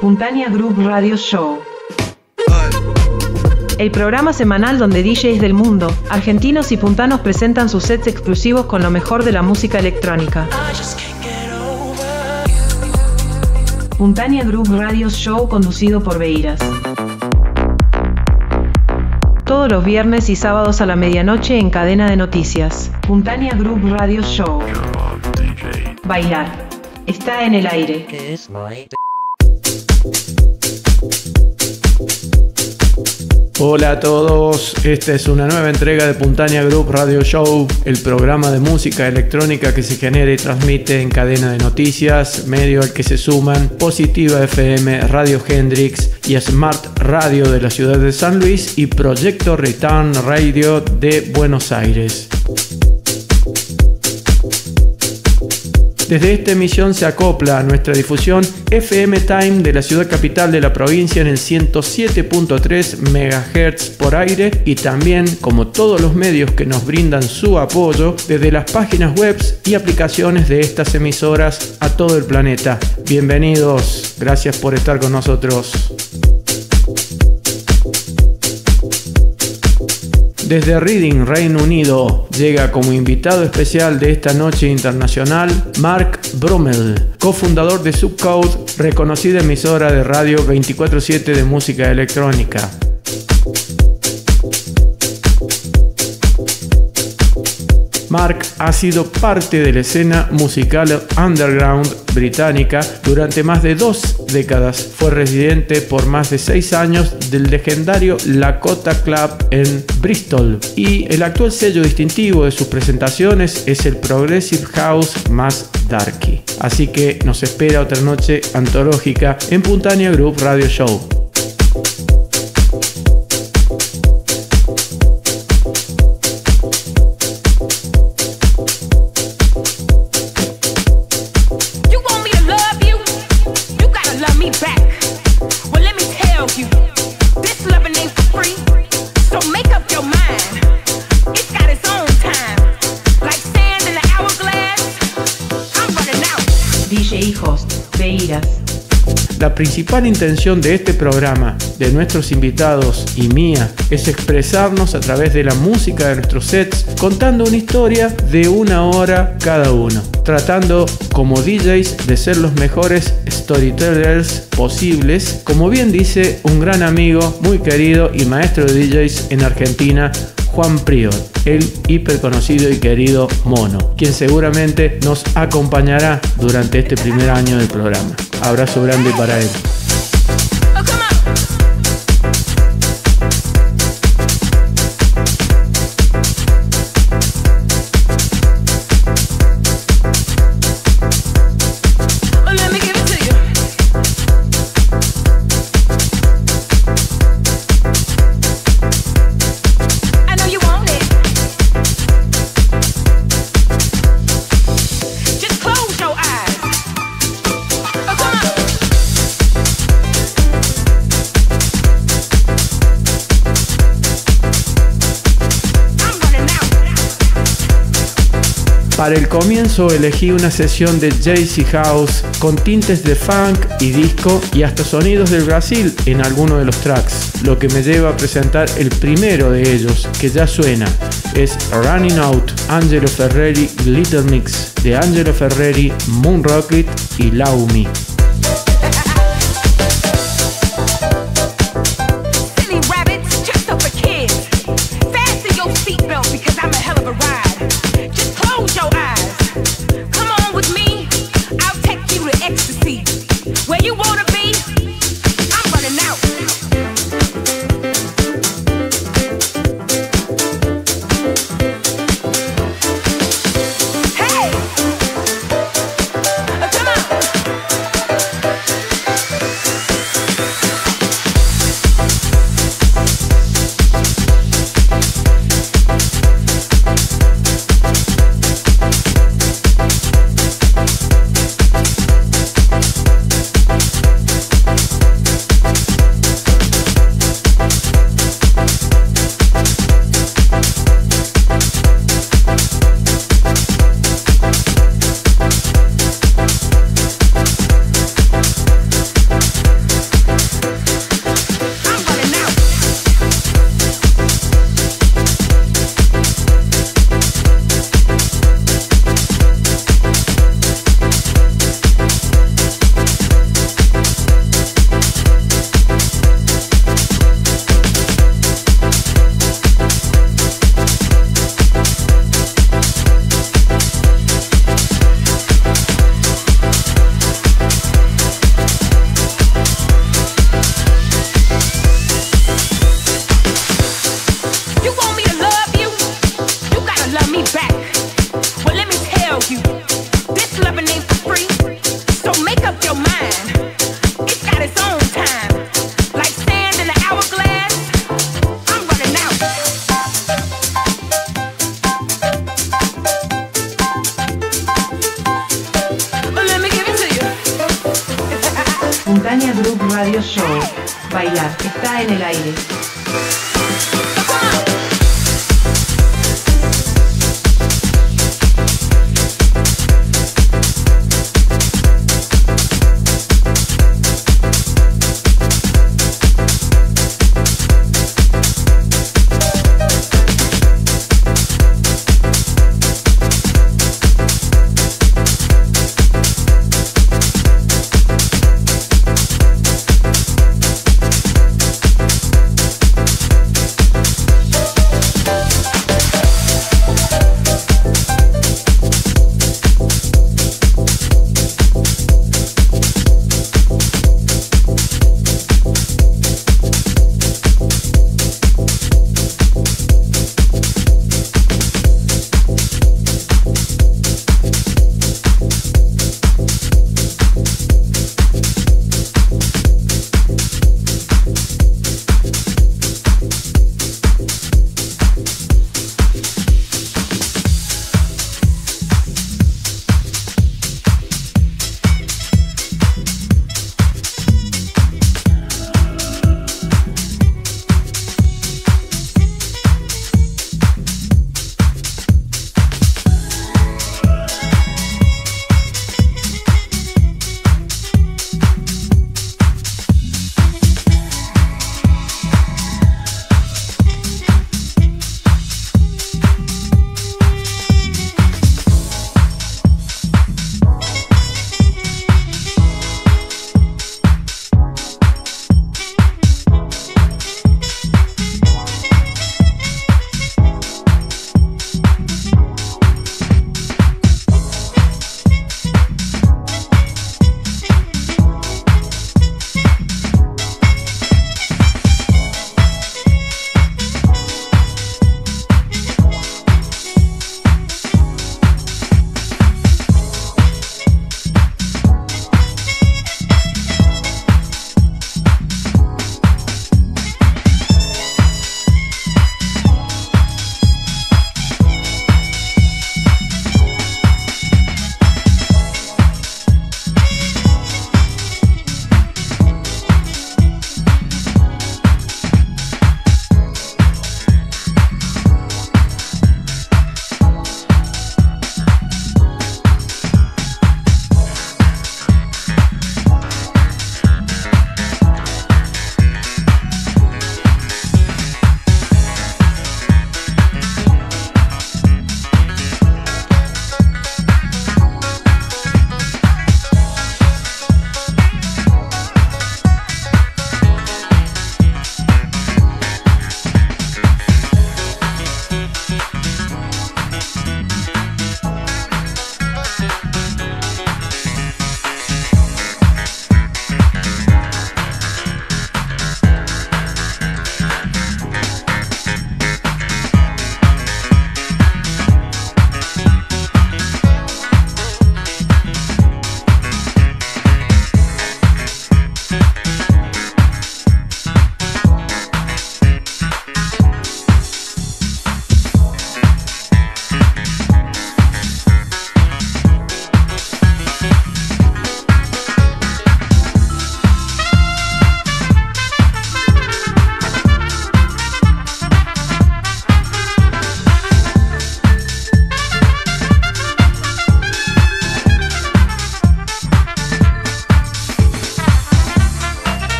Puntania Group Radio Show. El programa semanal donde DJs del mundo, argentinos y puntanos presentan sus sets exclusivos con lo mejor de la música electrónica. Puntania Group Radio Show conducido por Beiras. Todos los viernes y sábados a la medianoche en cadena de noticias. Puntania Group Radio Show. Bailar. Está en el aire. Hola a todos, esta es una nueva entrega de Puntania Group Radio Show, el programa de música electrónica que se genera y transmite en cadena de noticias, medio al que se suman Positiva FM, Radio Hendrix y Smart Radio de la ciudad de San Luis y Proyecto Return Radio de Buenos Aires. Desde esta emisión se acopla a nuestra difusión FM Time de la ciudad capital de la provincia en el 107.3 MHz por aire y también, como todos los medios que nos brindan su apoyo, desde las páginas web y aplicaciones de estas emisoras a todo el planeta. Bienvenidos, gracias por estar con nosotros. Desde Reading, Reino Unido, llega como invitado especial de esta noche internacional Mark Brummel, cofundador de Subcode, reconocida emisora de radio 24/7 de música electrónica. Mark ha sido parte de la escena musical underground británica durante más de dos décadas. Fue residente por más de seis años del legendario Lakota Club en Bristol y el actual sello distintivo de sus presentaciones es el Progressive House más darky. Así que nos espera otra noche antológica en Puntania Group Radio Show. La principal intención de este programa, de nuestros invitados y mía, es expresarnos a través de la música de nuestros sets, contando una historia de una hora cada uno, tratando como DJs de ser los mejores storytellers posibles, como bien dice un gran amigo, muy querido y maestro de DJs en Argentina, Juan Prior, el hiper conocido y querido Mono, quien seguramente nos acompañará durante este primer año del programa. Abrazo grande para él. Para el comienzo elegí una sesión de Jay-Z House con tintes de funk y disco y hasta sonidos del Brasil en alguno de los tracks, lo que me lleva a presentar el primero de ellos, que ya suena. Es Running Out, Angelo Ferreri Glitter Mix de Angelo Ferreri, Moon Rocket y Laumi.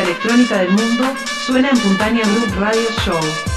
Electrónica del mundo suena en Puntania Group Radio Show.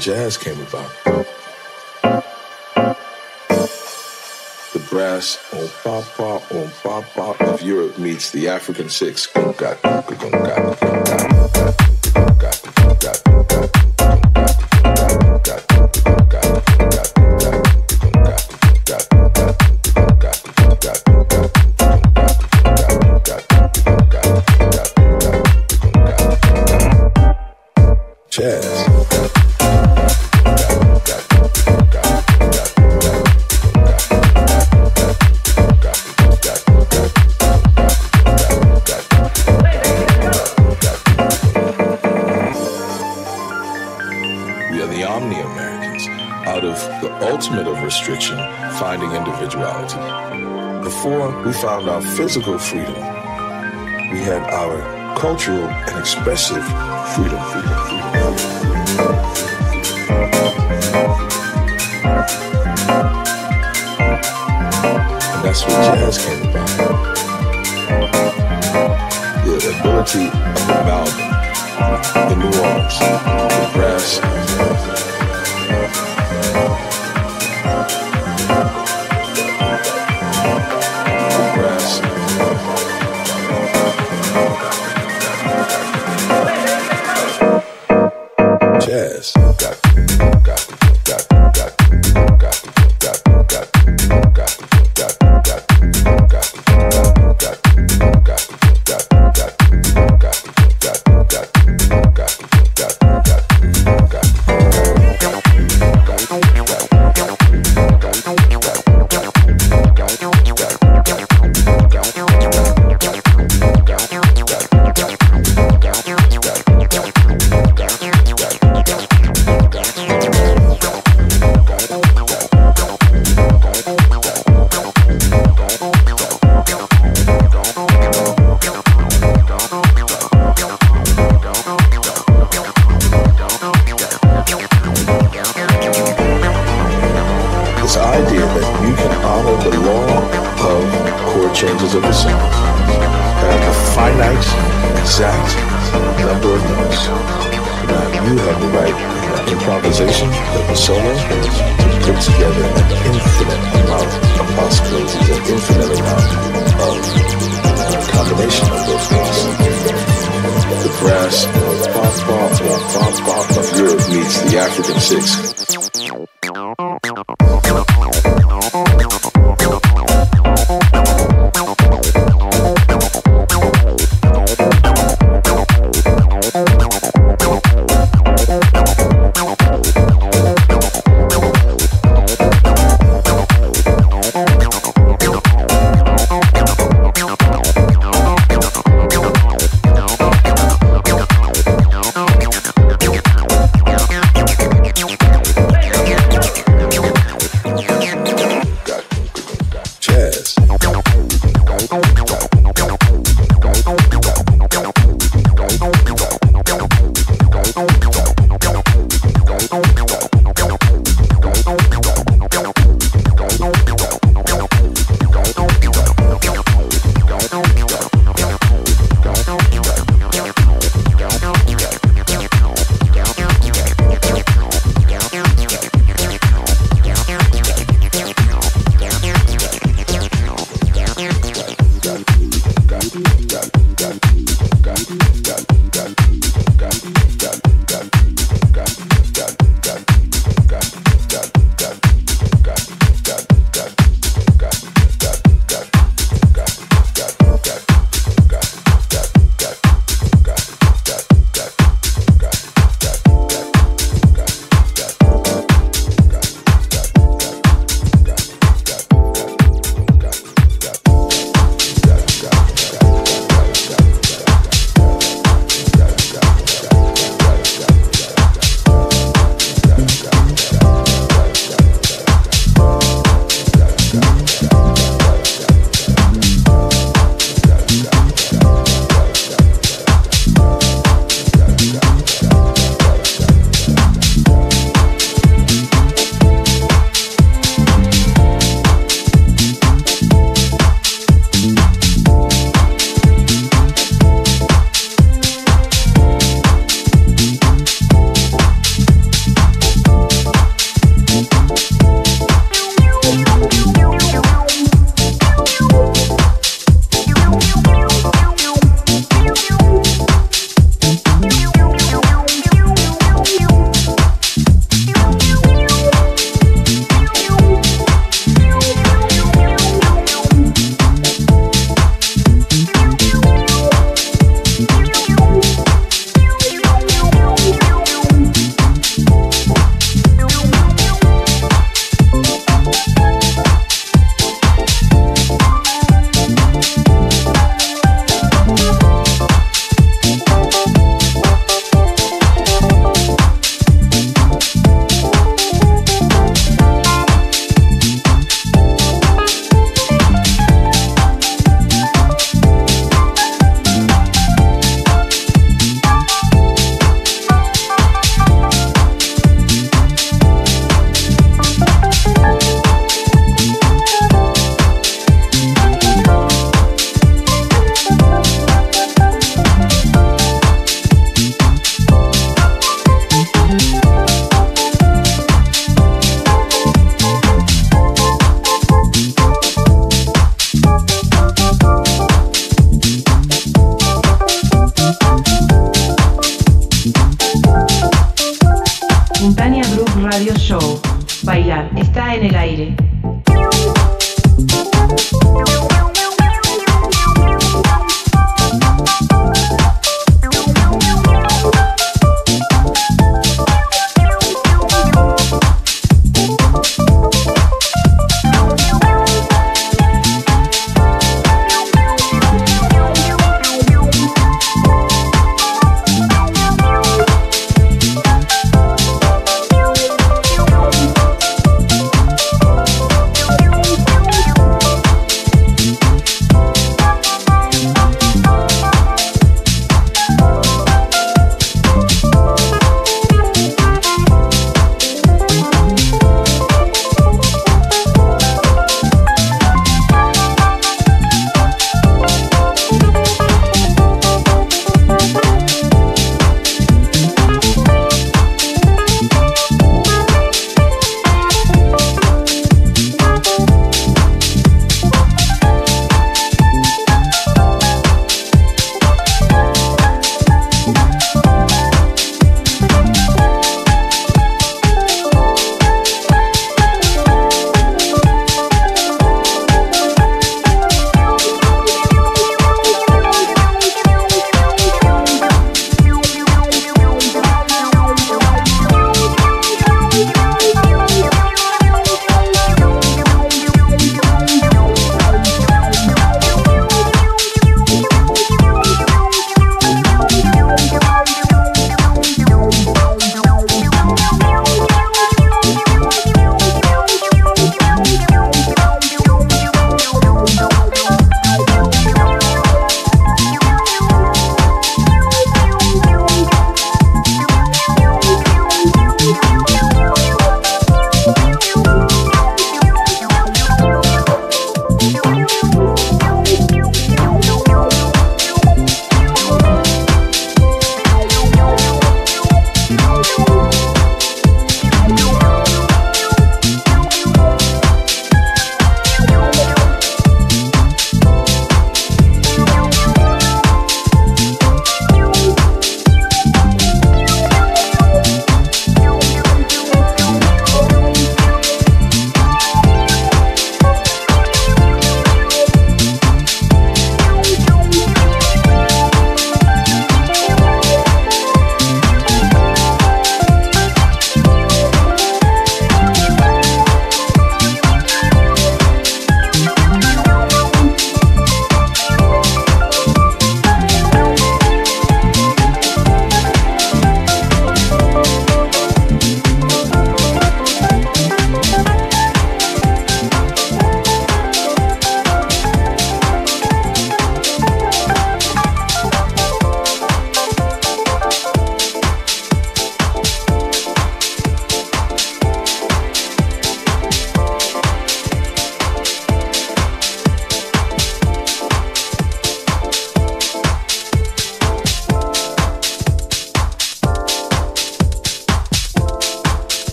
Jazz came about. The brass oh, on papa on oh, papa of Europe meets the African six. We found our physical freedom. We had our cultural and expressive freedom. And that's what jazz came about. The ability of the Malvin, the Orleans, the brass.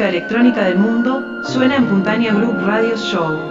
Música electrónica del mundo suena en Puntania Group Radio Show.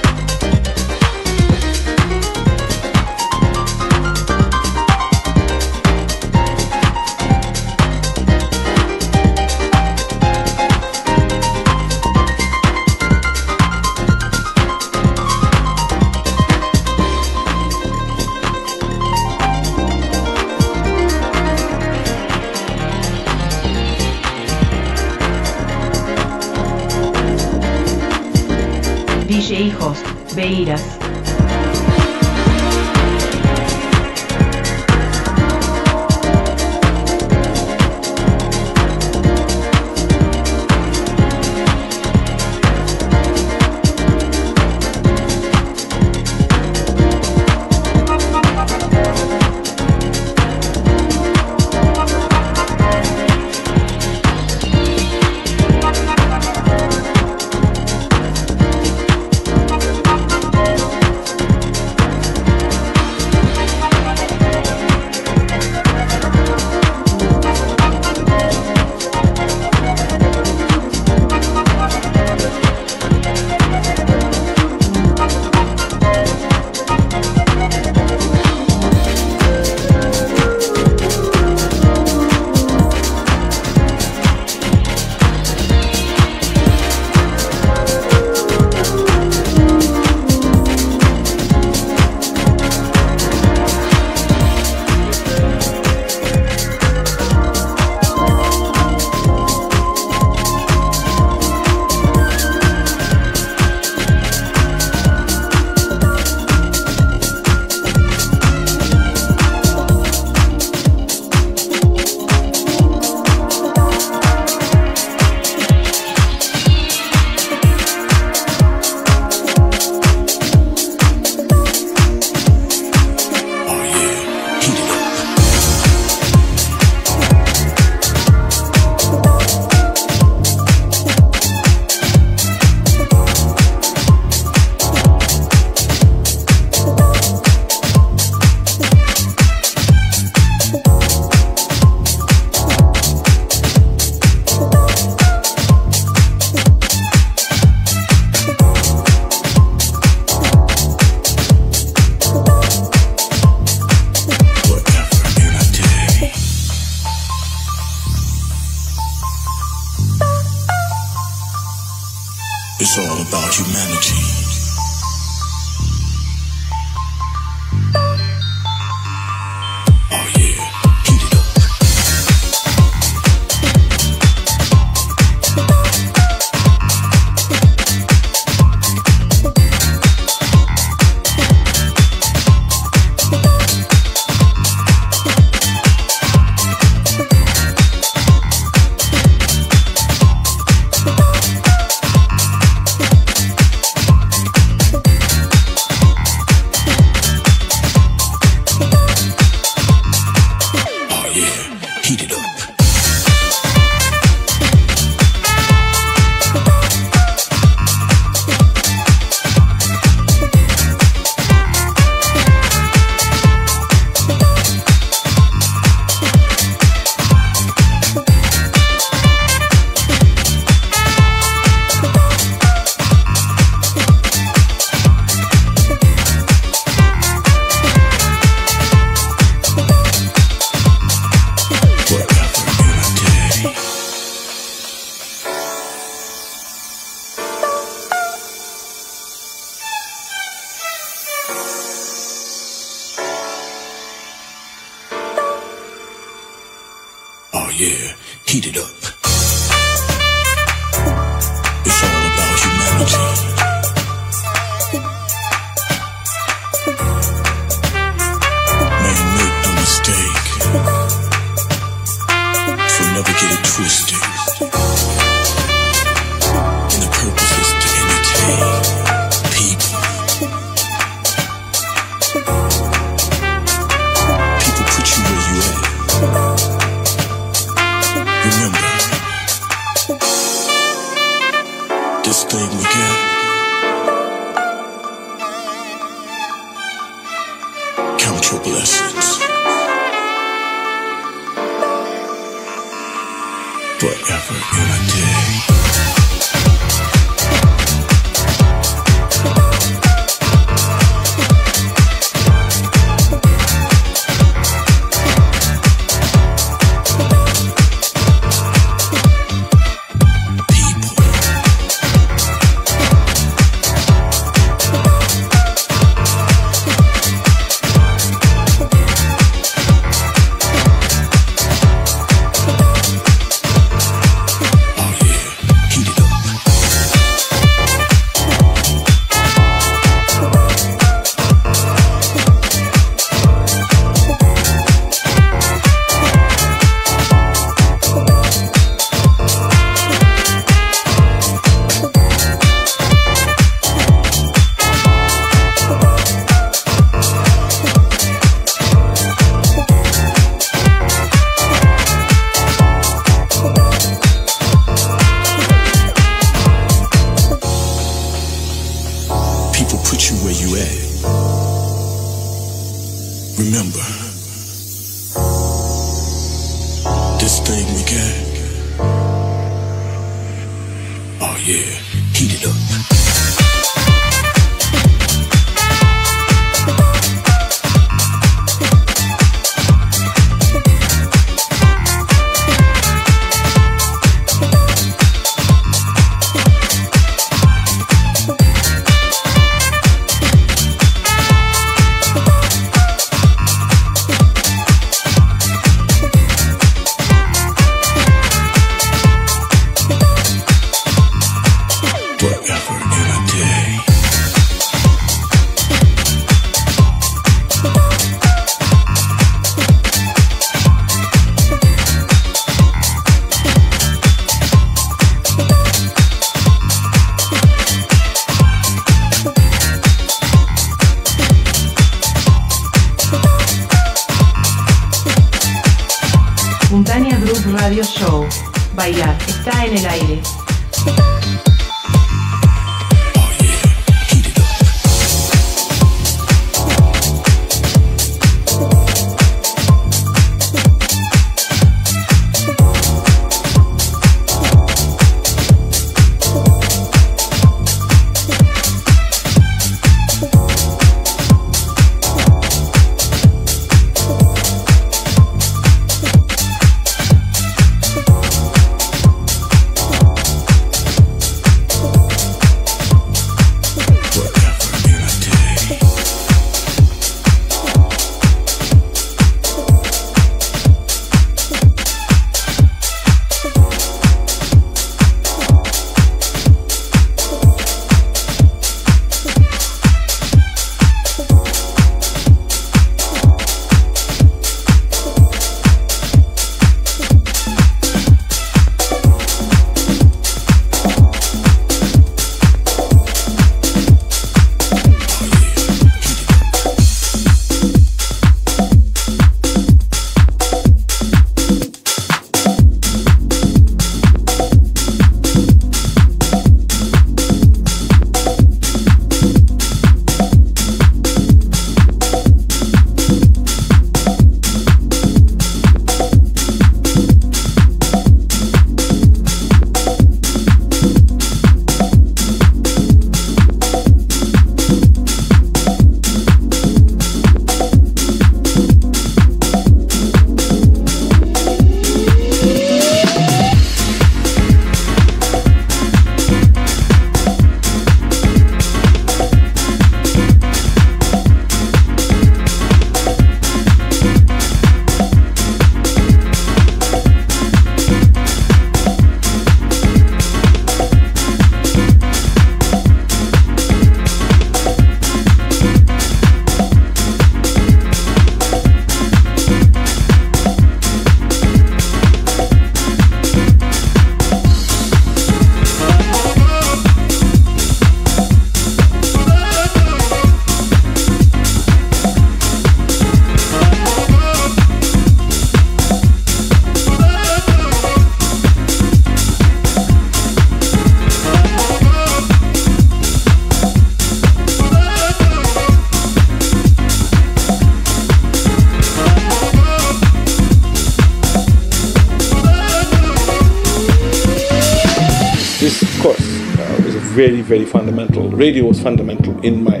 Very, fundamental. Radio was fundamental in my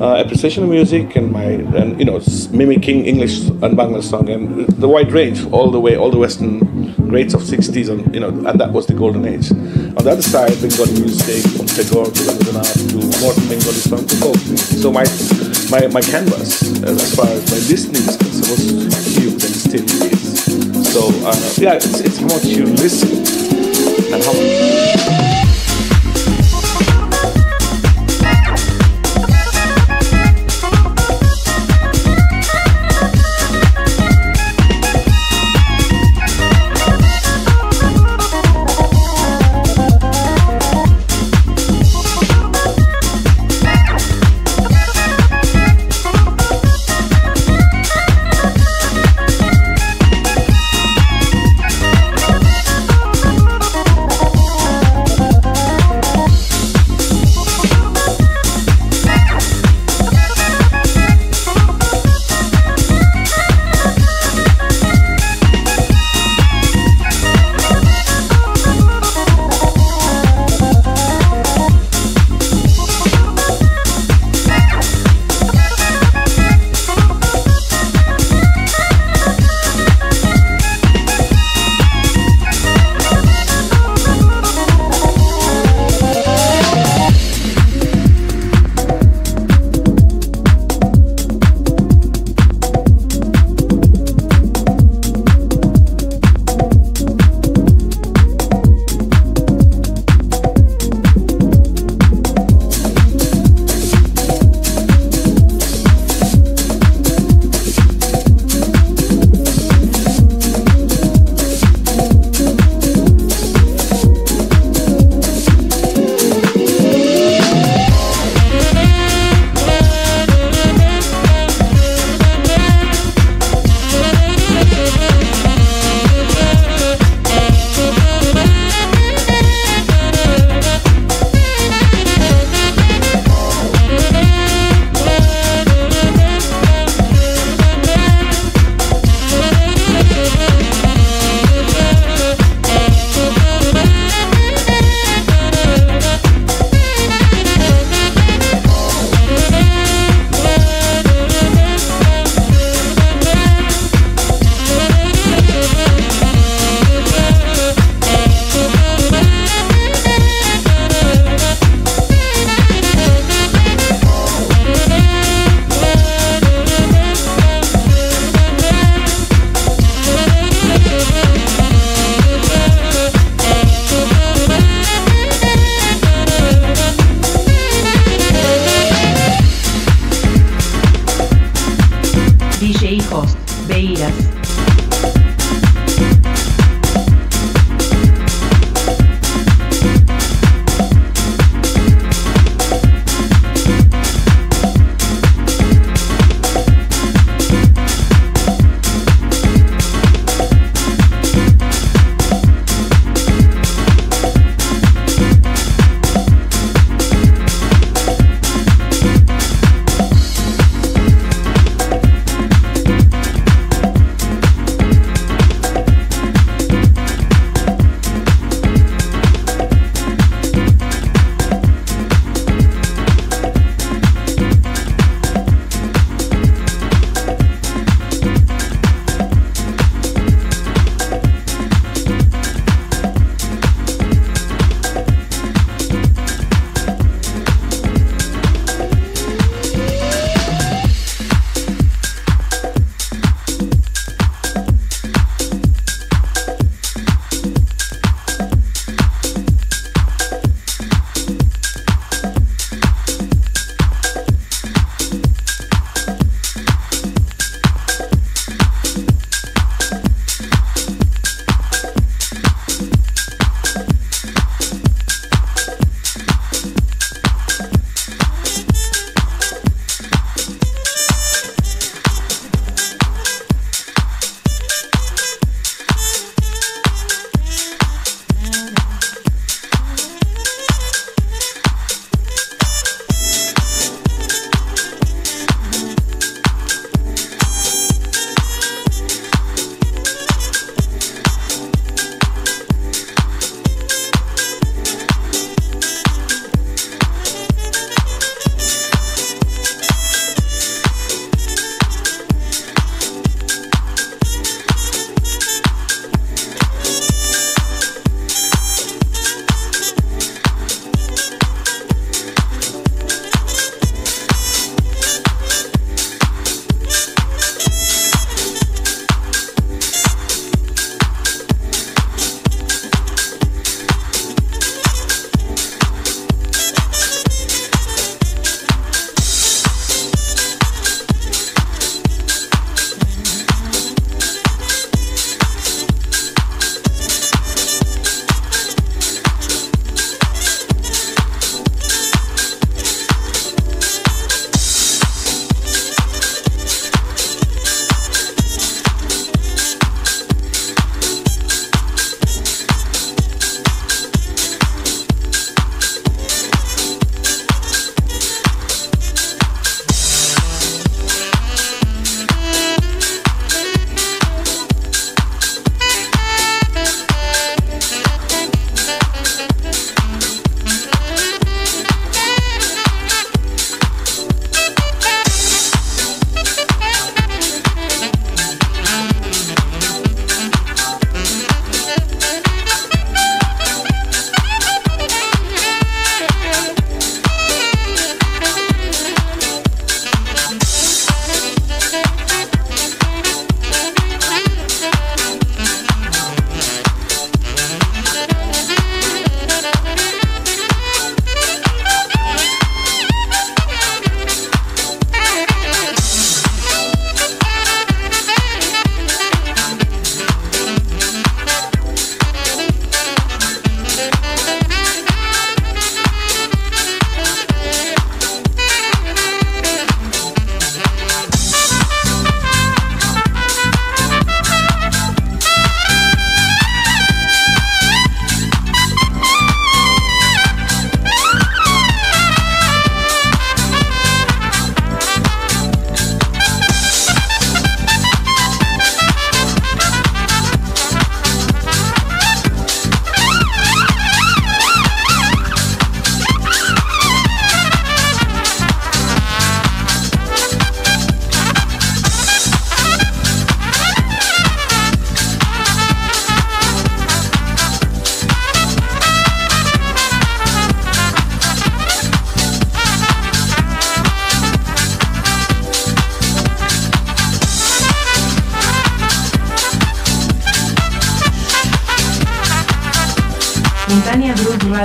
uh, appreciation of music and my, and you know, mimicking English and Bangla song and the wide range, all the way, all the Western greats of 60s, and you know, and that was the golden age. On the other side, Bengali music from Tagore to Rabindranath to modern Bengali song to folk. So my, my, my canvas, uh, as far as my listening is concerned, was huge and still is. So uh, yeah, it's, it's much you listen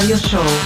Radio Show.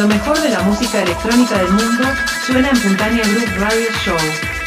Lo mejor de la música electrónica del mundo suena en Puntaña Group Radio Show.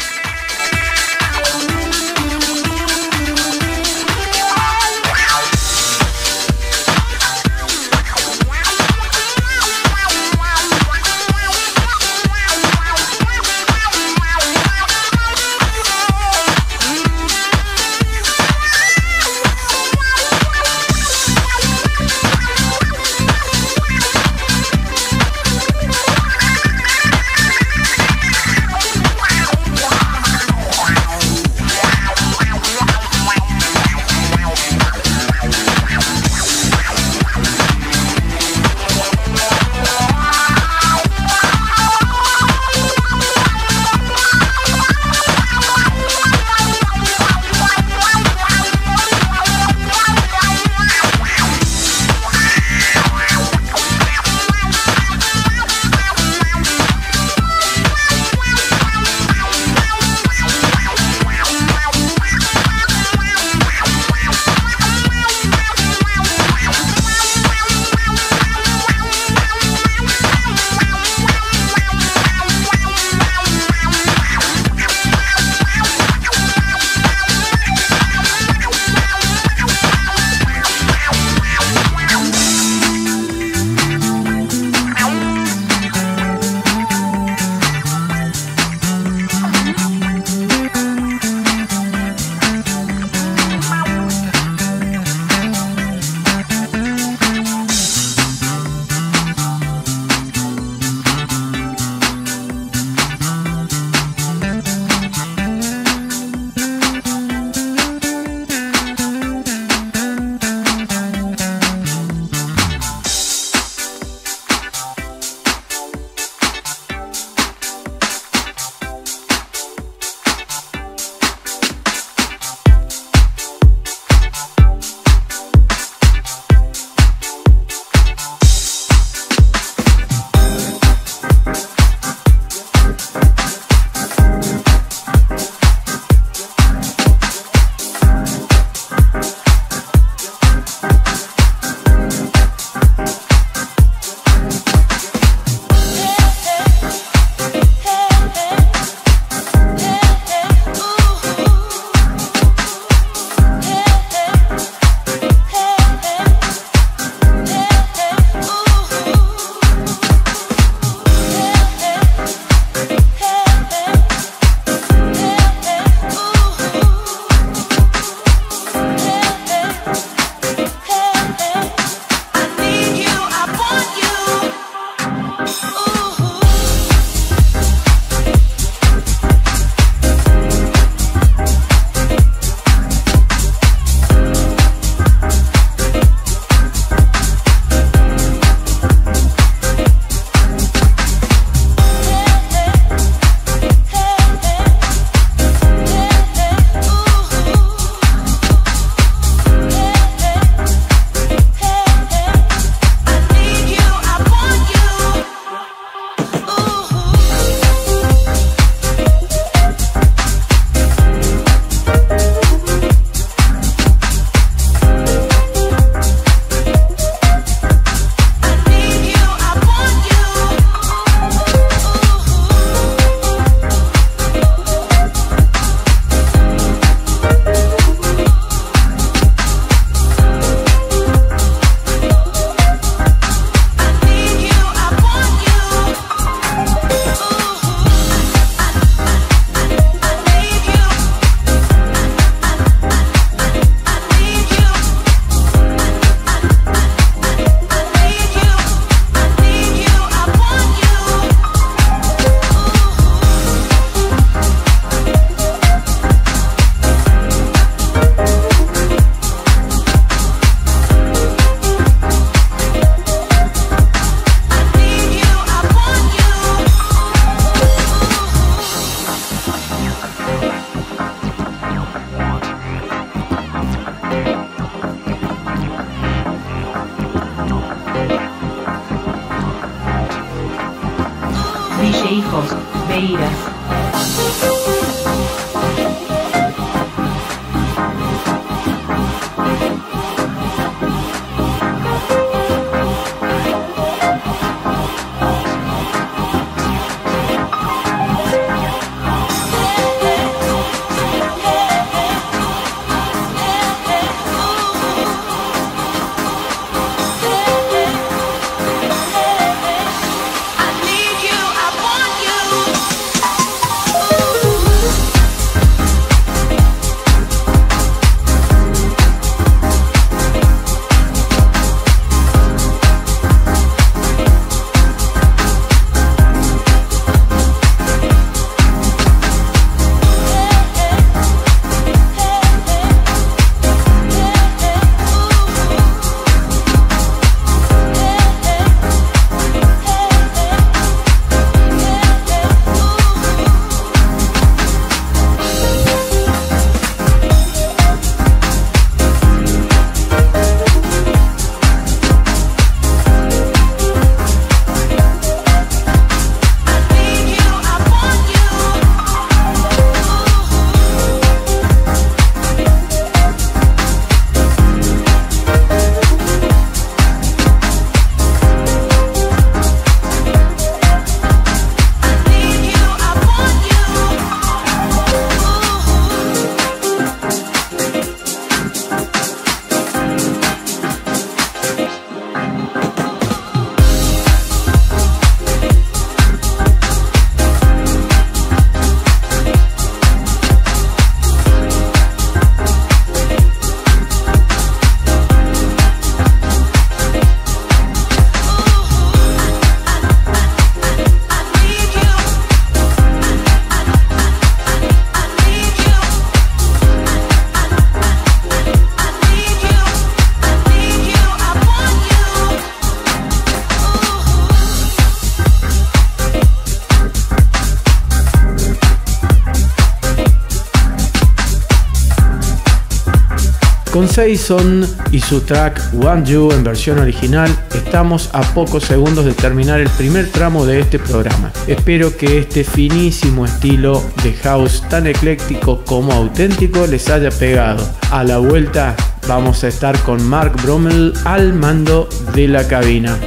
Saison y su track Want You en versión original, estamos a pocos segundos de terminar el primer tramo de este programa. Espero que este finísimo estilo de house tan ecléctico como auténtico les haya pegado. A la vuelta vamos a estar con Mark Brommel al mando de la cabina.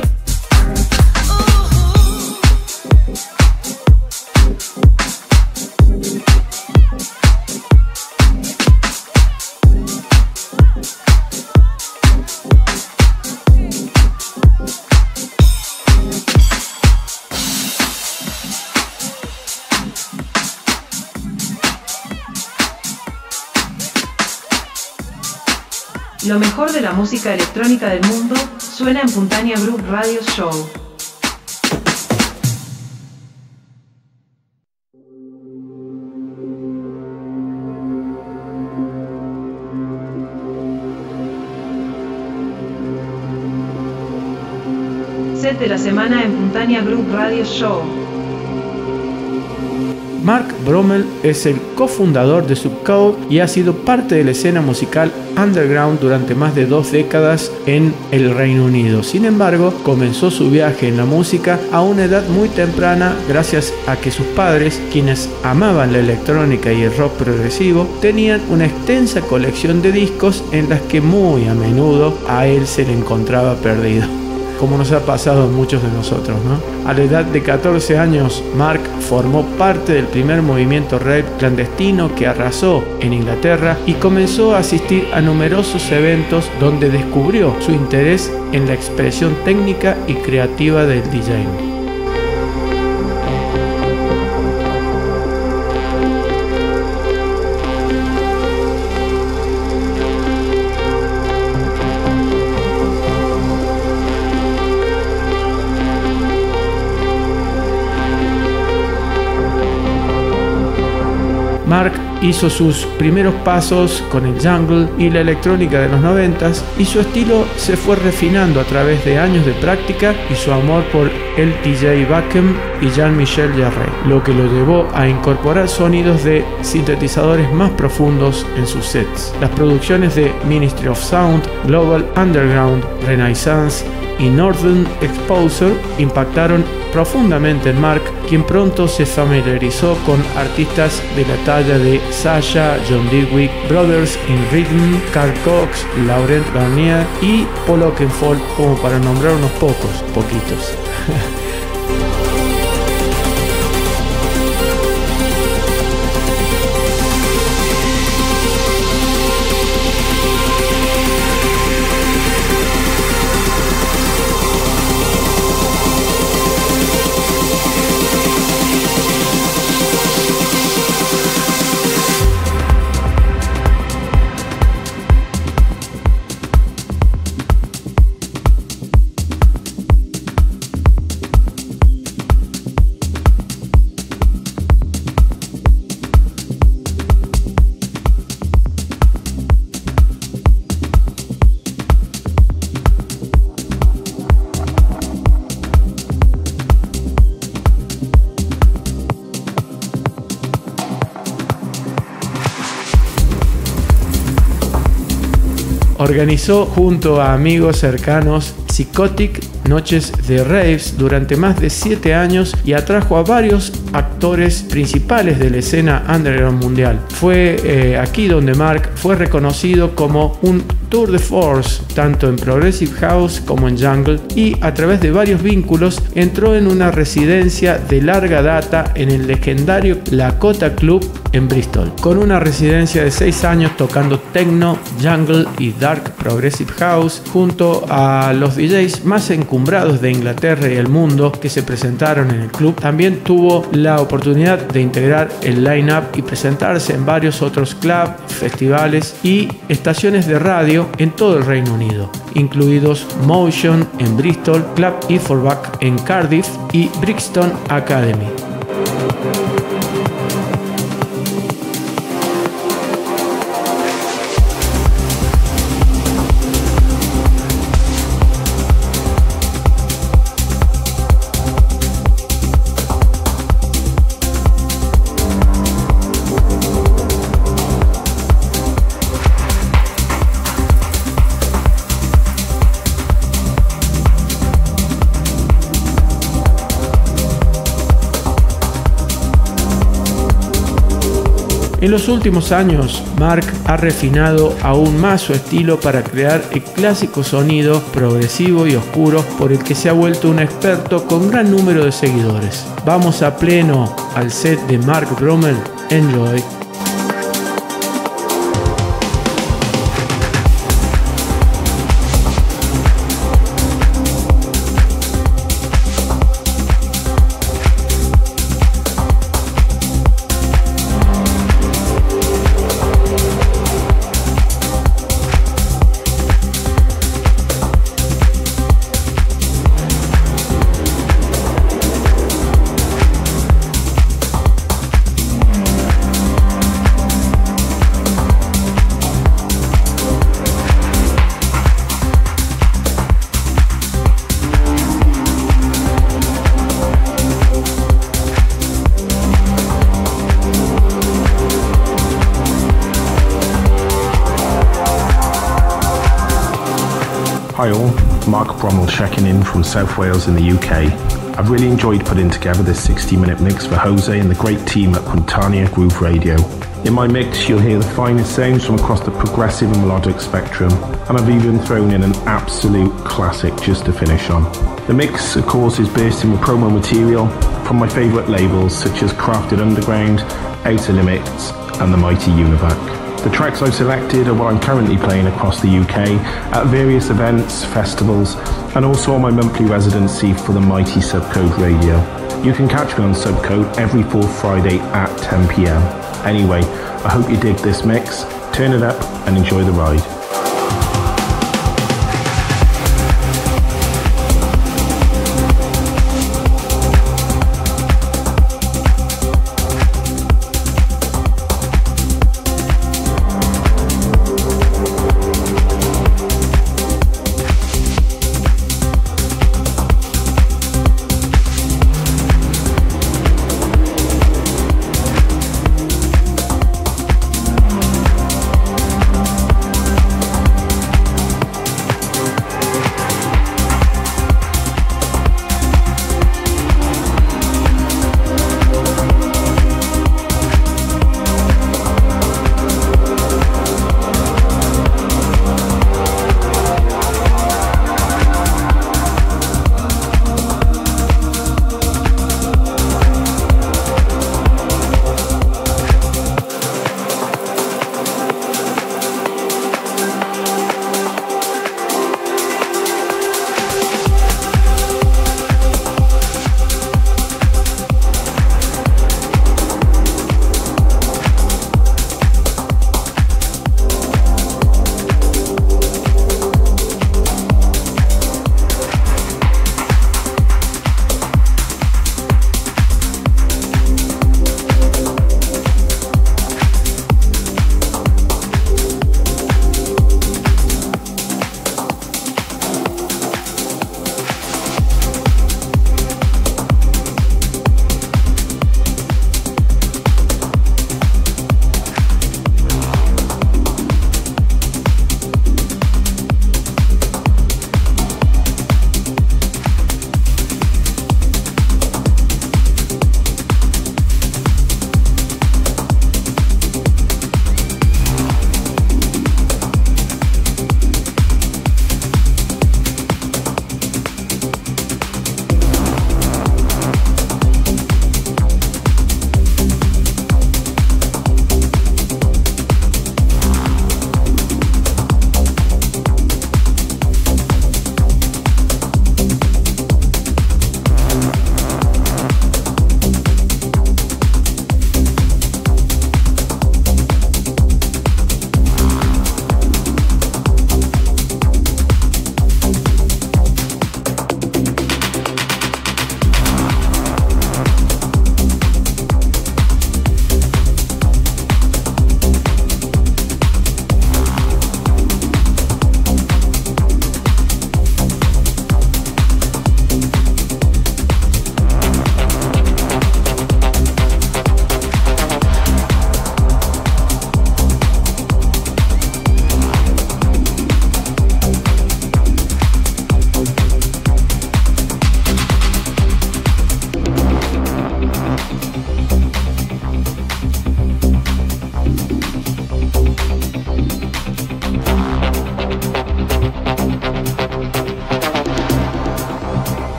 Música electrónica del mundo suena en Puntania Group Radio Show. Set de la semana en Puntania Group Radio Show. Brommel es el cofundador de Subcode y ha sido parte de la escena musical underground durante más de dos décadas en el Reino Unido. Sin embargo, comenzó su viaje en la música a una edad muy temprana gracias a que sus padres, quienes amaban la electrónica y el rock progresivo, tenían una extensa colección de discos en las que muy a menudo a él se le encontraba perdido como nos ha pasado a muchos de nosotros. ¿no? A la edad de 14 años, Mark formó parte del primer movimiento rap clandestino que arrasó en Inglaterra y comenzó a asistir a numerosos eventos donde descubrió su interés en la expresión técnica y creativa del DJing. Mark hizo sus primeros pasos con el jungle y la electrónica de los noventas y su estilo se fue refinando a través de años de práctica y su amor por DJ Bakem y Jean-Michel Jarre, lo que lo llevó a incorporar sonidos de sintetizadores más profundos en sus sets. Las producciones de Ministry of Sound, Global Underground, Renaissance y Northern Exposure impactaron profundamente en Mark, quien pronto se familiarizó con artistas de la talla de Sasha, John Dewey, Brothers in Rhythm, Carl Cox, Laurent Garnier y Paul Oakenfold, como para nombrar unos pocos, poquitos. Organizó junto a amigos cercanos Psychotic Noches de Raves durante más de 7 años y atrajo a varios actores principales de la escena underground mundial. Fue eh, aquí donde Mark fue reconocido como un tour de force tanto en Progressive House como en Jungle y a través de varios vínculos entró en una residencia de larga data en el legendario Lakota Club en Bristol, con una residencia de 6 años tocando techno, jungle y dark progressive house junto a los DJs más encumbrados de Inglaterra y el mundo que se presentaron en el club. También tuvo la oportunidad de integrar el line-up y presentarse en varios otros clubs, festivales y estaciones de radio en todo el Reino Unido, incluidos Motion en Bristol, Club e Back en Cardiff y Brixton Academy. En los últimos años, Mark ha refinado aún más su estilo para crear el clásico sonido progresivo y oscuro por el que se ha vuelto un experto con gran número de seguidores. Vamos a pleno al set de Mark Brommel. Enjoy. Brommel checking in from South Wales in the UK. I've really enjoyed putting together this 60 minute mix for Jose and the great team at Quintania Groove Radio. In my mix, you'll hear the finest sounds from across the progressive and melodic spectrum, and I've even thrown in an absolute classic just to finish on. The mix, of course, is based bursting with promo material from my favourite labels such as Crafted Underground, Outer Limits, and the Mighty Univac. The tracks I've selected are what I'm currently playing across the UK at various events, festivals, and also on my monthly residency for the mighty Subcode Radio. You can catch me on Subcode every fourth Friday at 10pm. Anyway, I hope you dig this mix, turn it up, and enjoy the ride.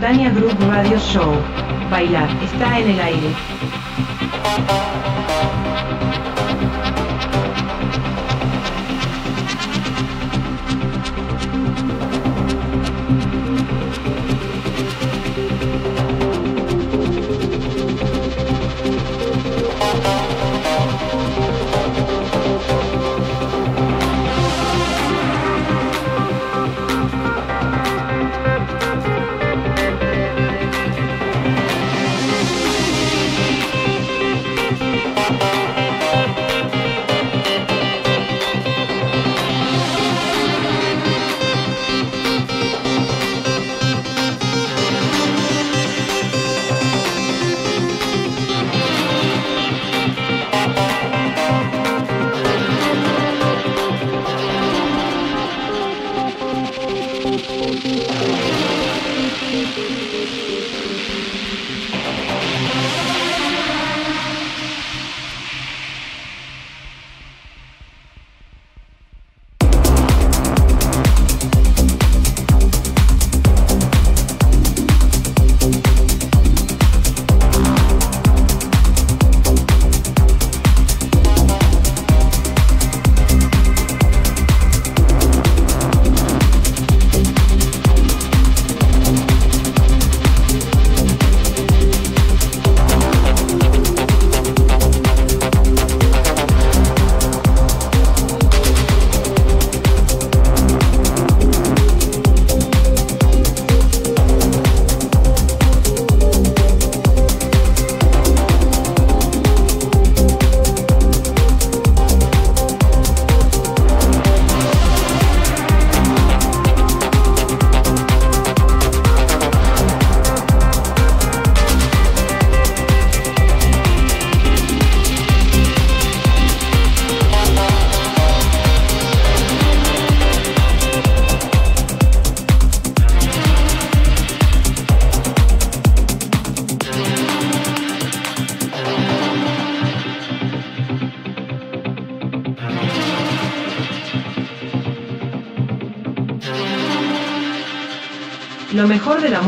Puntania Group Radio Show. Bailar está en el aire.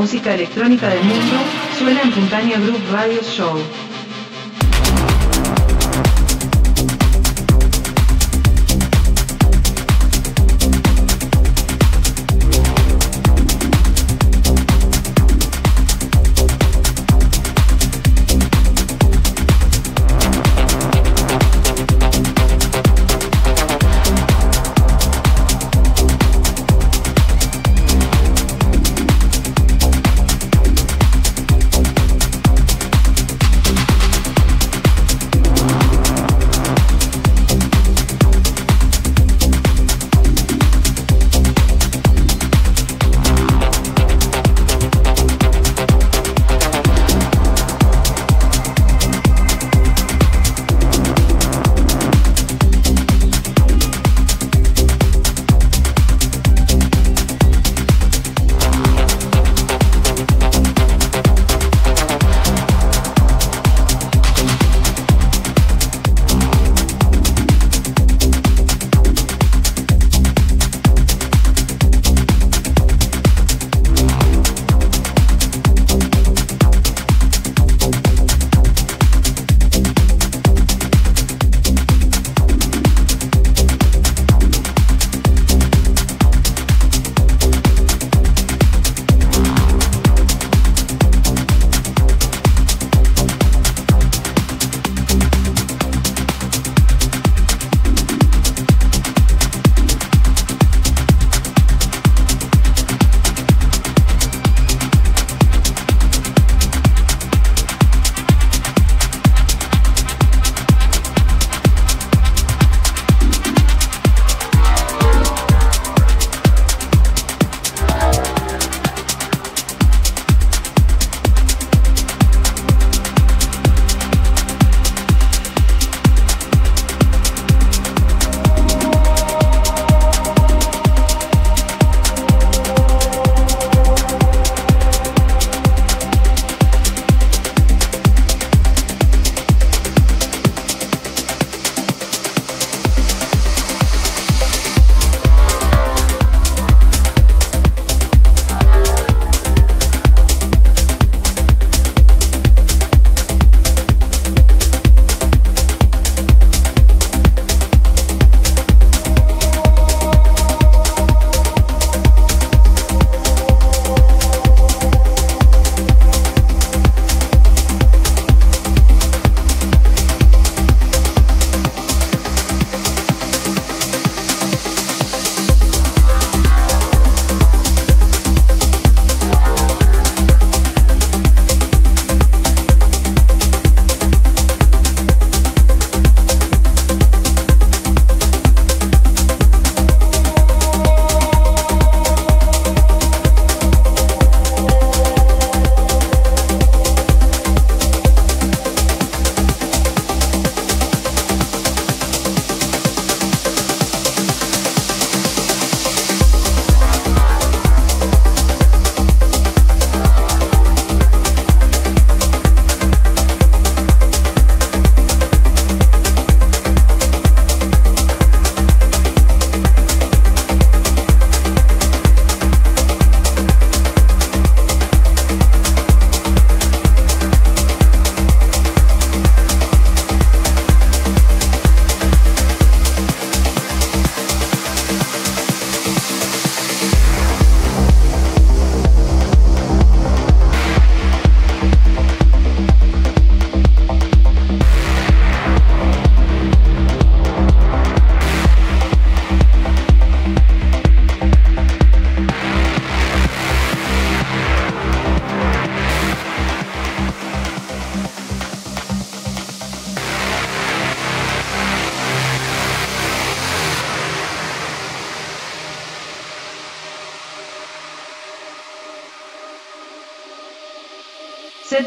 Música electrónica del mundo suena en Puntania Group Radio Show.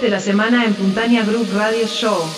De la semana en Puntania Group Radio Show.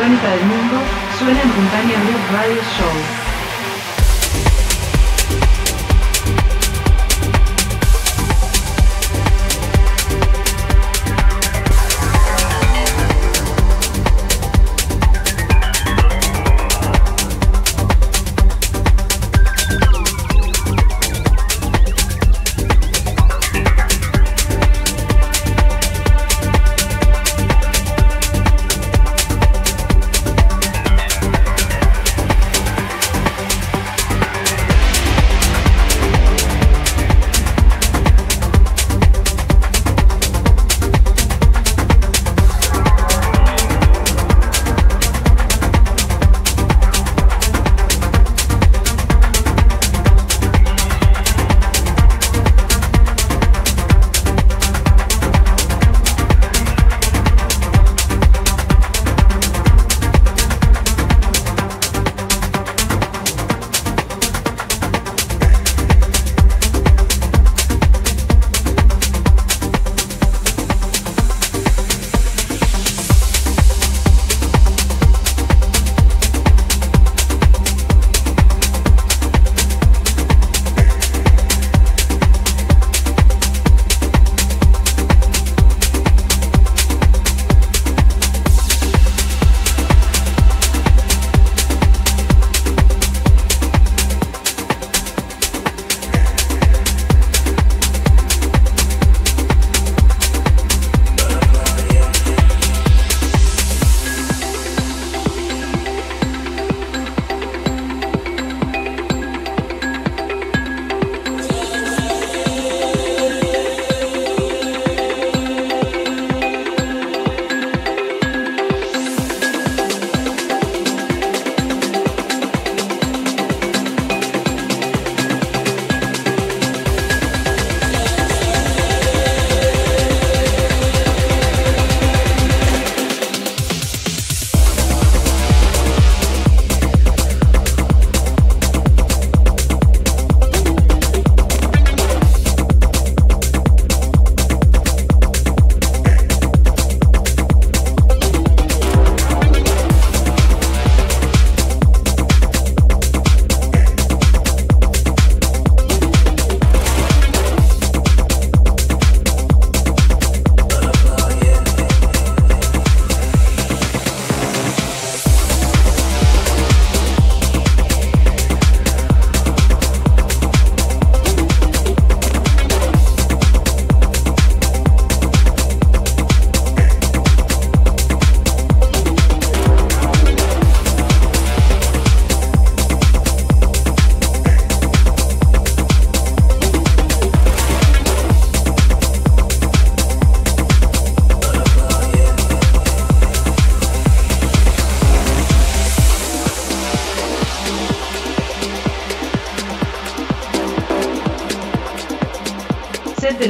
Electrónica del mundo suena en Puntaña Group Radio Show.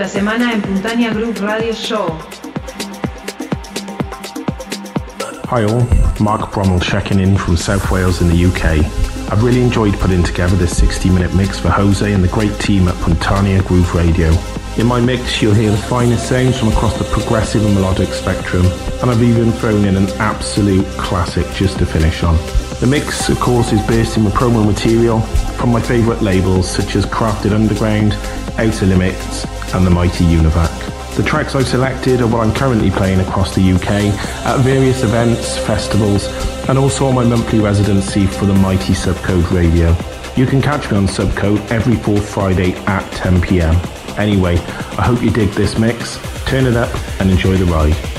Semana en Puntania Group Radio Show. Hi all, Mark Brommel checking in from South Wales in the UK. I've really enjoyed putting together this 60 minute mix for Jose and the great team at Puntania Groove Radio. In my mix, you'll hear the finest sounds from across the progressive and melodic spectrum, and I've even thrown in an absolute classic just to finish on. The mix, of course, is based in with promo material from my favourite labels such as Crafted Underground, Outer Limits, and the mighty Univac. The tracks I've selected are what I'm currently playing across the UK at various events, festivals, and also on my monthly residency for the mighty Subcode Radio. You can catch me on Subcode every fourth Friday at 10pm. Anyway, I hope you dig this mix, turn it up, and enjoy the ride.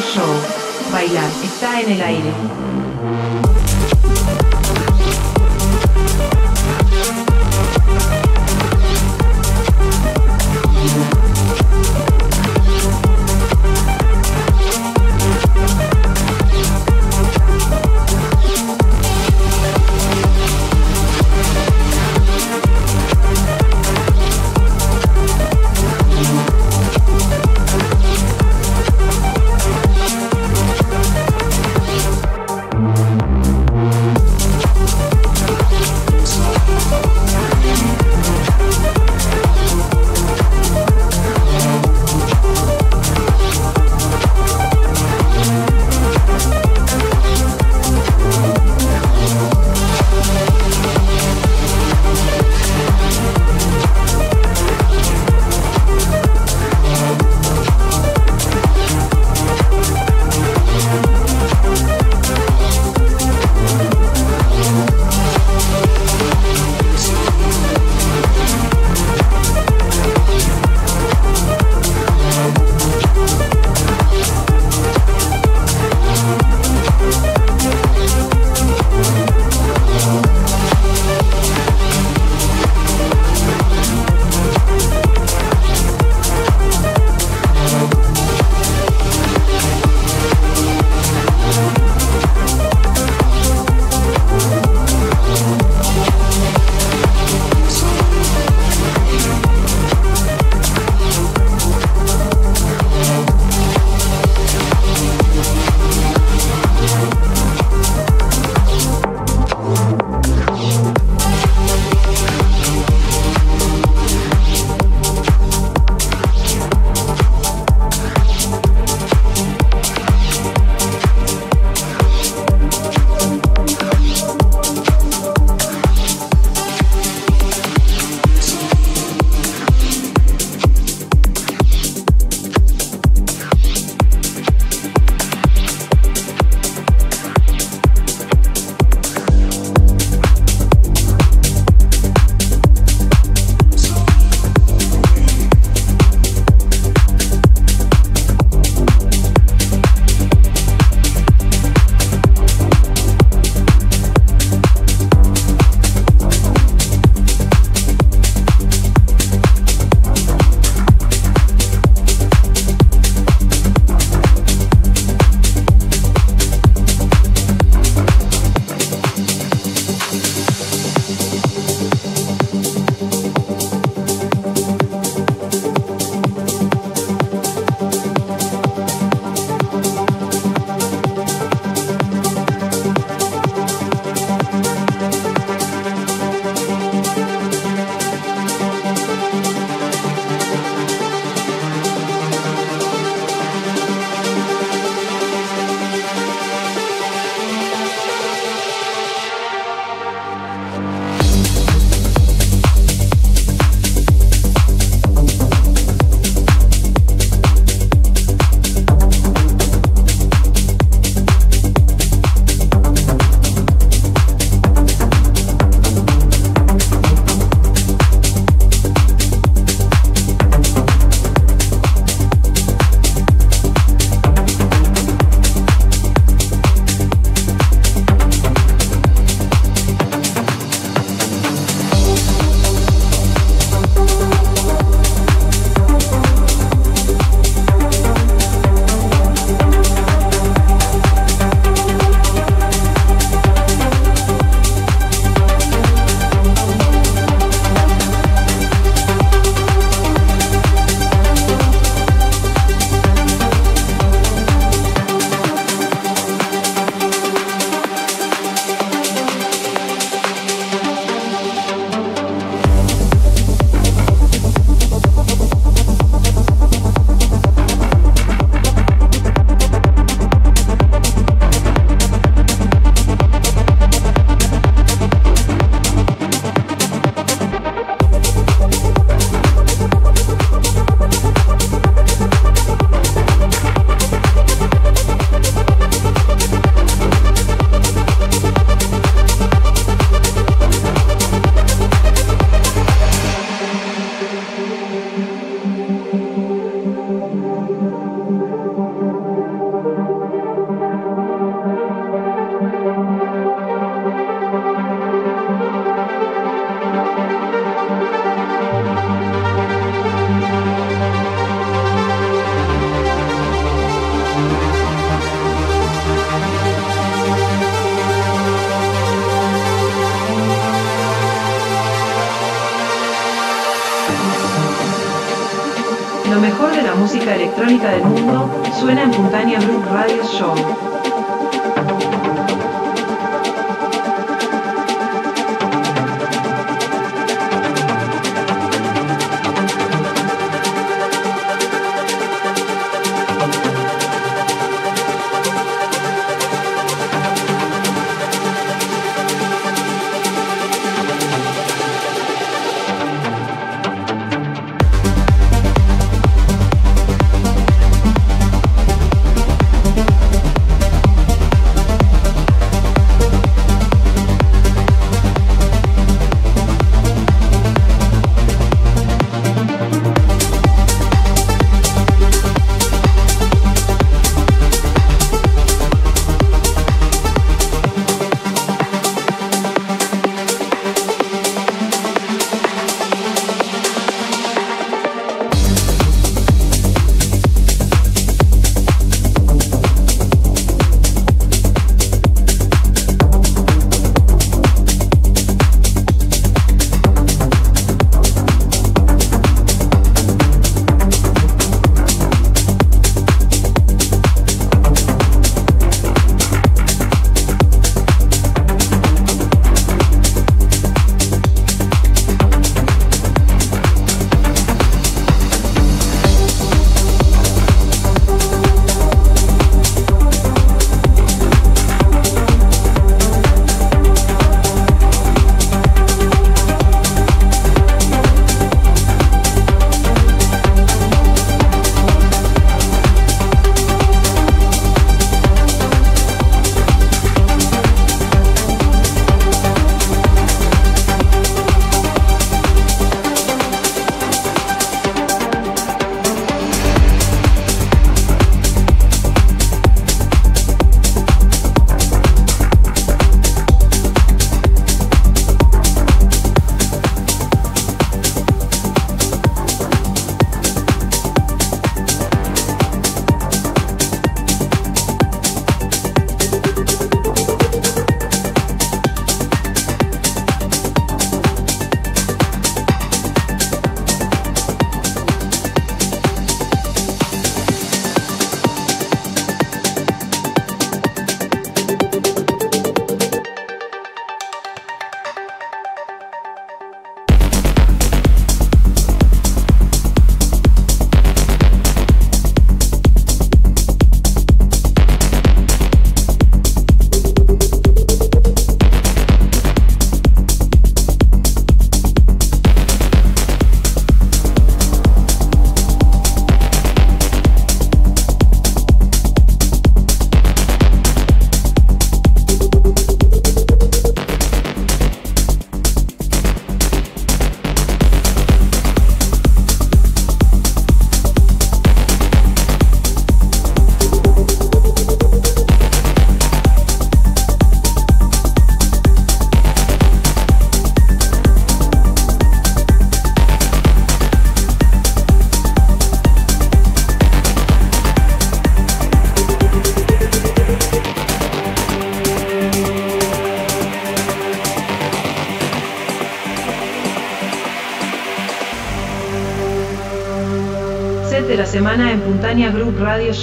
Show.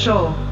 Group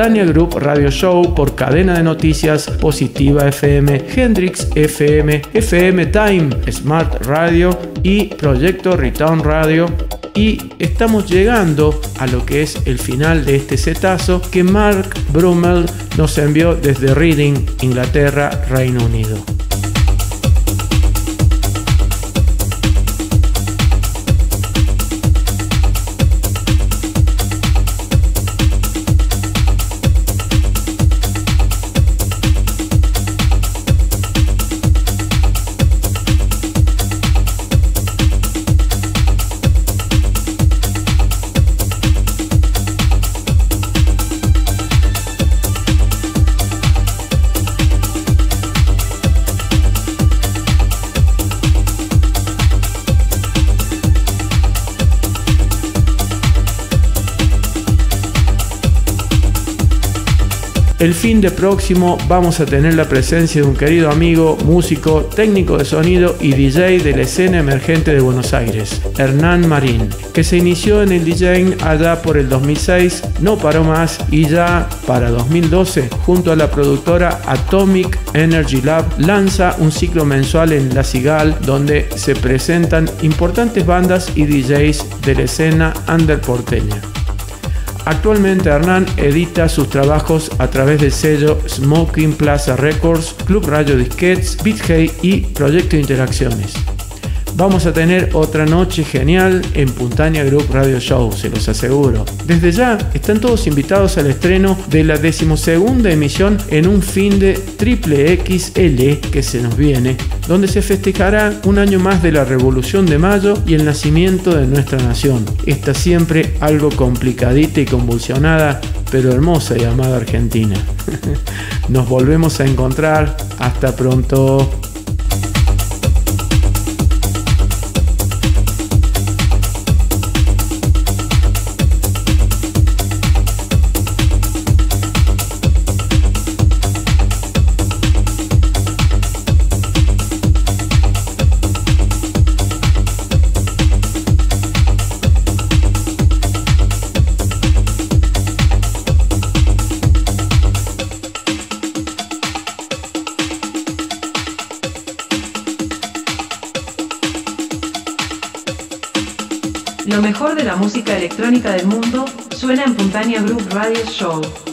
Puntania Group Radio Show por cadena de noticias Positiva FM, Hendrix FM, FM Time, Smart Radio y Proyecto Return Radio. Y estamos llegando a lo que es el final de este setazo que Mark Brummel nos envió desde Reading, Inglaterra, Reino Unido. El fin de próximo vamos a tener la presencia de un querido amigo, músico, técnico de sonido y DJ de la escena emergente de Buenos Aires, Hernán Marín, que se inició en el DJing allá por el 2006, no paró más y ya para 2012, junto a la productora Atomic Energy Lab, lanza un ciclo mensual en La Cigal donde se presentan importantes bandas y DJs de la escena underporteña. Actualmente Hernán edita sus trabajos a través del sello Smoking Plaza Records, Club Radio Disquets, BitHey y Proyecto Interacciones. Vamos a tener otra noche genial en Puntania Group Radio Show, se los aseguro. Desde ya están todos invitados al estreno de la decimosegunda emisión en un fin de triple XL que se nos viene, donde se festejará un año más de la Revolución de Mayo y el nacimiento de nuestra nación. Está siempre algo complicadita y convulsionada, pero hermosa y amada Argentina. Nos volvemos a encontrar. Hasta pronto. Puntania Group Radio Show.